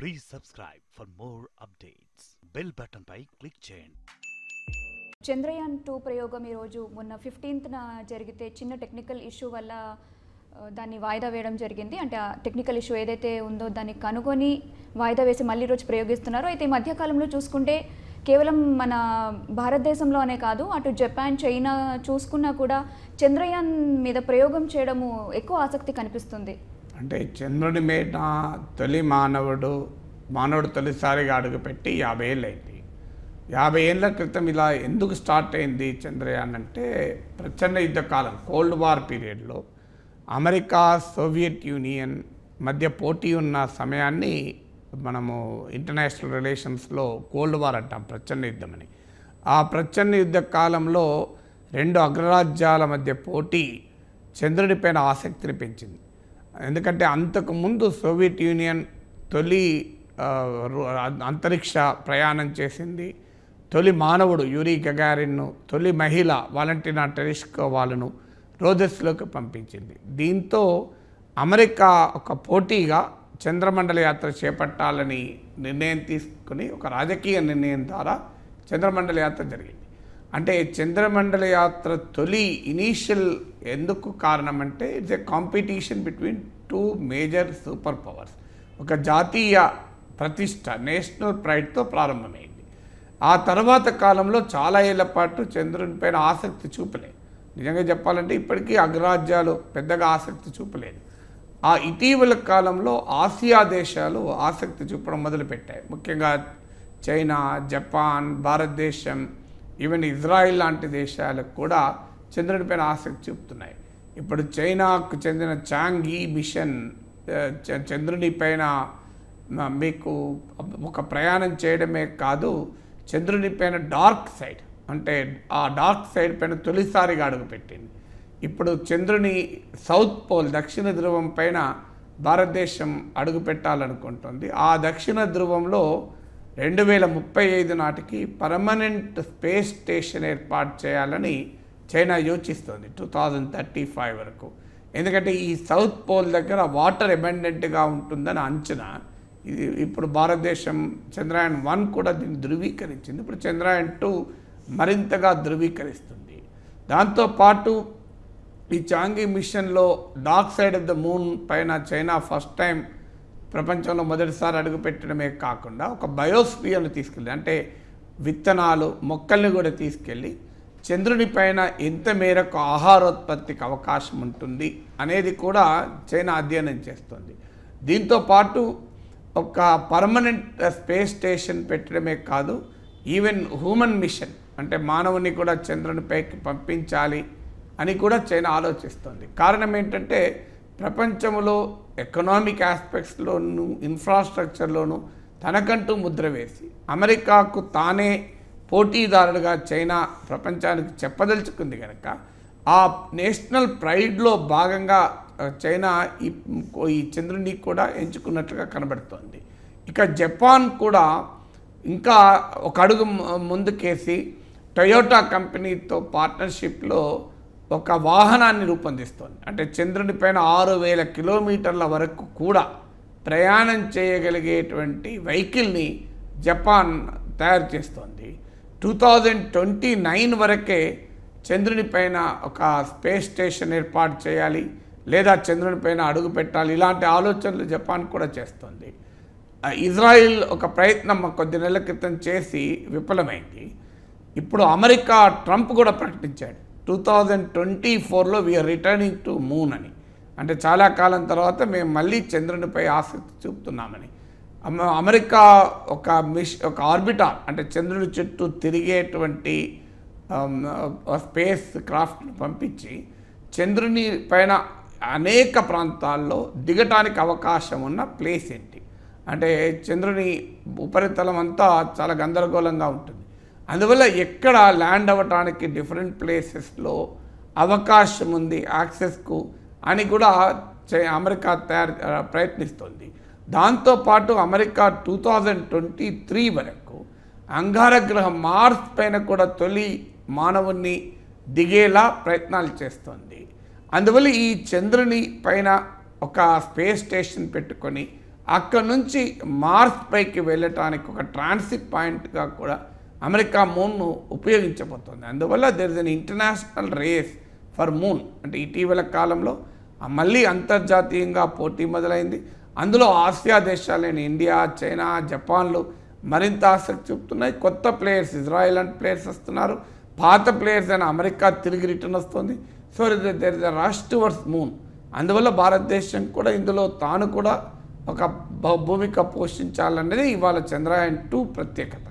Please subscribe for more updates bell button pi click చేయండి. Chandrayaan two ప్రయోగం ఈరోజు మొన్న ఫిఫ్టీన్త్న జరిగితే చిన్న టెక్నికల్ ఇష్యూ వల్ల దాన్ని వాయిదా వేయడం జరిగింది. అంటే ఆ టెక్నికల్ ఇష్యూ ఏదైతే ఉందో దాన్ని కనుగొని వాయిదా వేసి మళ్ళీ రోజు ప్రయోగిస్తున్నారు. అయితే ఈ మధ్యకాలంలో చూసుకుంటే కేవలం మన భారతదేశంలోనే కాదు అటు జపాన్ చైనా చూసుకున్నా కూడా చంద్రయాన్ మీద ప్రయోగం చేయడము ఎక్కువ ఆసక్తి కనిపిస్తుంది. అంటే చంద్రుడి మీద తొలి మానవుడు మానవుడు తొలిసారిగా అడుగుపెట్టి యాభై ఏళ్ళు అయింది యాభై ఏళ్ళ క్రితం ఇలా ఎందుకు స్టార్ట్ అయింది చంద్రయాన్ అంటే ప్రచండ యుద్ధకాలం కోల్డ్ వార్ పీరియడ్లో అమెరికా సోవియట్ యూనియన్ మధ్య పోటీ ఉన్న సమయాన్ని మనము ఇంటర్నేషనల్ రిలేషన్స్లో కోల్డ్ వార్ అంటాం ప్రచండ యుద్ధం అని. ఆ ప్రచండ యుద్ధ కాలంలో రెండు అగ్రరాజ్యాల మధ్య పోటీ చంద్రుడిపైన ఆసక్తిని పెంచింది. ఎందుకంటే అంతకుముందు సోవియట్ యూనియన్ తొలి అంతరిక్ష ప్రయాణం చేసింది. తొలి మానవుడు యూరీ గగారిన్ను తొలి మహిళ వాలంటీనా టెరిస్కోవాలను రోజెస్లోకి పంపించింది. దీంతో అమెరికా ఒక పోటీగా చంద్రమండల యాత్ర చేపట్టాలని నిర్ణయం తీసుకుని ఒక రాజకీయ నిర్ణయం ద్వారా చంద్రమండల యాత్ర జరిగింది. అంటే చంద్రమండల యాత్ర తొలి ఇనీషియల్ ఎందుకు కారణం అంటే it's a competition between two major super powers. ఒక జాతీయ ప్రతిష్ట నేషనల్ ప్రైడ్తో ప్రారంభమైంది. ఆ తర్వాత కాలంలో చాలా ఏళ్ళ పాటు చంద్రునిపైన ఆసక్తి చూపలేదు నిజంగా చెప్పాలంటే ఇప్పటికీ అగ్రరాజ్యాలు పెద్దగా ఆసక్తి చూపలేదు. ఆ ఇటీవల కాలంలో ఆసియా దేశాలు ఆసక్తి చూపడం మొదలుపెట్టాయి. ముఖ్యంగా చైనా జపాన్ భారతదేశం ఈవెన్ ఇజ్రాయిల్ లాంటి దేశాలకు కూడా చంద్రునిపైన ఆసక్తి చూపుతున్నాయి. ఇప్పుడు చైనాకు చెందిన చాంగీ మిషన్ చంద్రుని పైన మీకు ఒక ప్రయాణం చేయడమే కాదు చంద్రుని పైన డార్క్ సైడ్ అంటే ఆ డార్క్ సైడ్ పైన తొలిసారిగా అడుగుపెట్టింది. ఇప్పుడు చంద్రుని సౌత్ పోల్ దక్షిణ ధ్రువం పైన భారతదేశం అడుగు పెట్టాలనుకుంటుంది ఆ దక్షిణ ధ్రువంలో రెండు వేల ముప్పై ఐదు నాటికి పర్మనెంట్ స్పేస్ స్టేషన్ ఏర్పాటు చేయాలని చైనా యోచిస్తుంది టూ థౌజండ్ థర్టీ ఫైవ్ వరకు. ఎందుకంటే ఈ సౌత్ పోల్ దగ్గర వాటర్ అబెండెంట్గా ఉంటుందని అంచనా. ఇది ఇప్పుడు భారతదేశం చంద్రయాన్ వన్ కూడా దీన్ని ధృవీకరించింది. ఇప్పుడు చంద్రయాన్ టూ మరింతగా ధృవీకరిస్తుంది. దాంతోపాటు ఈ చాంగి మిషన్లో dark side of the moon పైన చైనా ఫస్ట్ టైం ప్రపంచంలో మొదటిసారి అడుగుపెట్టడమే కాకుండా ఒక బయోస్పియర్ను తీసుకెళ్ళి అంటే విత్తనాలు మొక్కల్ని కూడా తీసుకెళ్ళి చంద్రుని పైన ఎంత మేరకు ఆహారోత్పత్తికి అవకాశం ఉంటుంది అనేది కూడా చైనా అధ్యయనం చేస్తుంది. దీంతో పాటు ఒక పర్మనెంట్ స్పేస్ స్టేషన్ పెట్టడమే కాదు ఈవెన్ హ్యూమన్ మిషన్ అంటే మానవుని కూడా చంద్రునిపైకి పంపించాలి అని కూడా చైనా ఆలోచిస్తుంది. కారణం ఏంటంటే ప్రపంచంలో ఎకనామిక్ ఆస్పెక్ట్స్లోను ఇన్ఫ్రాస్ట్రక్చర్లోనూ తనకంటూ ముద్ర వేసి అమెరికాకు తానే పోటీదారుడుగా చైనా ప్రపంచానికి చెప్పదలుచుకుంది కనుక ఆ నేషనల్ ప్రైడ్లో భాగంగా చైనా ఈ ఈ చంద్రుని కూడా ఎంచుకున్నట్లుగా కనబడుతోంది. ఇక జపాన్ కూడా ఇంకా ఒక అడుగు ముందుకేసి టొయోటా కంపెనీతో పార్ట్నర్షిప్లో ఒక వాహనాన్ని రూపొందిస్తోంది. అంటే చంద్రుని పైన ఆరు వేల కిలోమీటర్ల వరకు కూడా ప్రయాణం చేయగలిగేటువంటి వెహికల్ని జపాన్ తయారు చేస్తోంది. టూ థౌజండ్ ట్వంటీ నైన్ వరకే చంద్రుని పైన ఒక స్పేస్ స్టేషన్ ఏర్పాటు చేయాలి లేదా చంద్రుని పైన అడుగు పెట్టాలి. ఇలాంటి ఆలోచనలు జపాన్ కూడా చేస్తుంది. ఇజ్రాయిల్ ఒక ప్రయత్నం కొద్ది నెలల క్రితం చేసి విఫలమైంది. ఇప్పుడు అమెరికా ట్రంప్ కూడా ప్రకటించాడు. టూ థౌజండ్ ట్వంటీ ఫోర్లో వీఆర్ రిటర్నింగ్ టు మూన్ అని. అంటే చాలా కాలం తర్వాత మేము మళ్ళీ చంద్రునిపై ఆసక్తి చూపుతున్నామని. అమెరికా ఒక మిష్ ఒక ఆర్బిటార్ అంటే చంద్రుని చుట్టూ తిరిగేటువంటి స్పేస్ క్రాఫ్ట్ను పంపించి చంద్రుని పైన అనేక ప్రాంతాల్లో దిగటానికి అవకాశం ఉన్న ప్లేస్ ఏంటి? అంటే చంద్రుని ఉపరితలం అంతా చాలా గందరగోళంగా ఉంటుంది. అందువల్ల ఎక్కడ ల్యాండ్ అవ్వటానికి డిఫరెంట్ ప్లేసెస్లో అవకాశం ఉంది యాక్సెస్కు అని కూడా చే- అమెరికా తయారు ప్రయత్నిస్తుంది. దాంతోపాటు America two thousand twenty three వరకు అంగారగ్రహం మార్స్ పైన కూడా తొలి మానవుణ్ణి దిగేలా ప్రయత్నాలు చేస్తోంది. అందువల్ల ఈ చంద్రుని పైన ఒక స్పేస్ స్టేషన్ పెట్టుకొని అక్కడ నుంచి మార్స్ పైకి వెళ్ళటానికి ఒక ట్రాన్సిట్ పాయింట్గా కూడా అమెరికా మూన్ను ఉపయోగించబోతోంది. అందువల్ల there is an international race for moon అంటే ఇటీవల కాలంలో మళ్ళీ అంతర్జాతీయంగా పోటీ మొదలైంది. అందులో ఆసియా దేశాలైన ఇండియా చైనా జపాన్లు మరింత ఆసక్తి చూపుతున్నాయి. కొత్త ప్లేయర్స్ ఇజ్రాయెల్ అండ్ ప్లేయర్స్ వస్తున్నారు. పాత ప్లేయర్స్ అయిన అమెరికా తిరిగి రిటర్న్ వస్తుంది. So there is a rush towards moon అందువల్ల భారతదేశం కూడా ఇందులో తాను కూడా ఒక భూమిక పోషించాలన్నది ఇవాళ చంద్రయాన్ టూ ప్రత్యేకత.